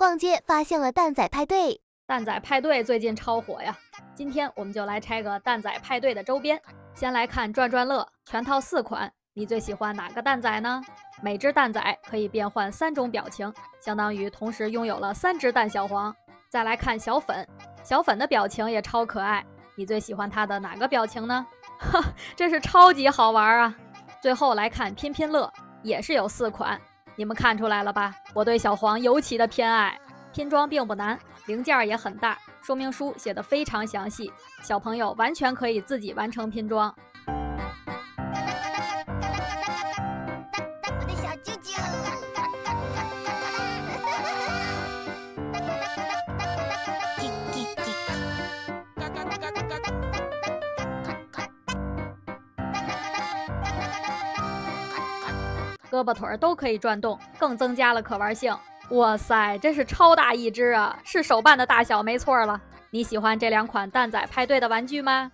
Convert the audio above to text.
逛街发现了蛋仔派对，蛋仔派对最近超火呀！今天我们就来拆个蛋仔派对的周边。先来看转转乐，全套四款，你最喜欢哪个蛋仔呢？每只蛋仔可以变换三种表情，相当于同时拥有了三只蛋小黄。再来看小粉，小粉的表情也超可爱，你最喜欢它的哪个表情呢？哈，这是超级好玩啊！最后来看拼拼乐，也是有四款。你们看出来了吧？我对小黄尤其的偏爱。拼装并不难，零件也很大，说明书写的非常详细，小朋友完全可以自己完成拼装。胳膊腿儿都可以转动，更增加了可玩性。哇塞，真是超大一只啊！是手办的大小没错了。你喜欢这两款蛋仔派对的玩具吗？